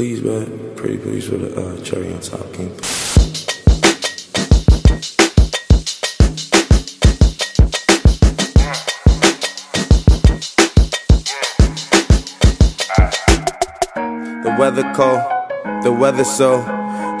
Please, man. Pretty please with a uh, cherry on top. The weather cold, the weather so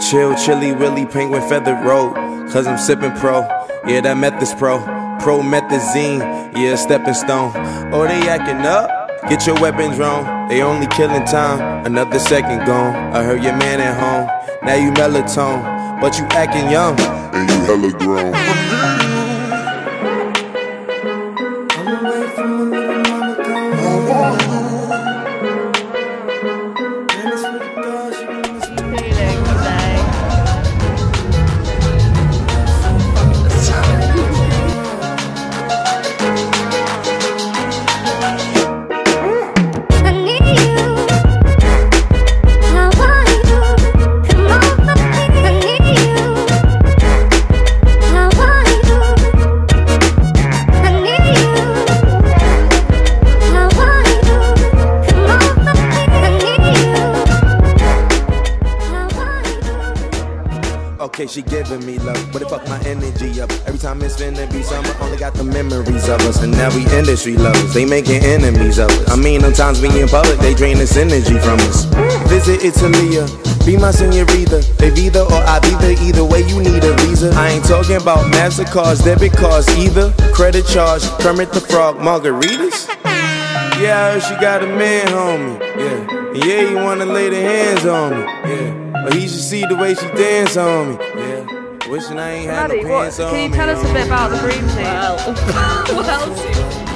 chill, chilly, willy, penguin feather road. Cause I'm sipping pro, yeah, that method's pro. Promethazine, yeah, stepping stone. Oh, they acting up? Get your weapons wrong. They only killing time, another second gone. I heard your man at home, now you melatonin, but you acting young. and you hella grown. Okay, she giving me love, but it fuck my energy up. Every time it's finna be summer, only got the memories of us. And now we industry lovers, they making enemies of us. I mean, sometimes we in public, they drain this energy from us. Visit Italia, be my senorita. They either or I either, either way you need a visa. I ain't talking about MasterCards, debit cards either. Credit charge, Kermit the Frog, margaritas. Yeah, I heard she got a man, homie. Yeah, yeah, he wanna lay the hands on me. Yeah, but he should see the way she dance on me. Yeah, wishing I ain't had Maddie, no what, pants on can you me. tell us a bit about the Green Team? Well, well,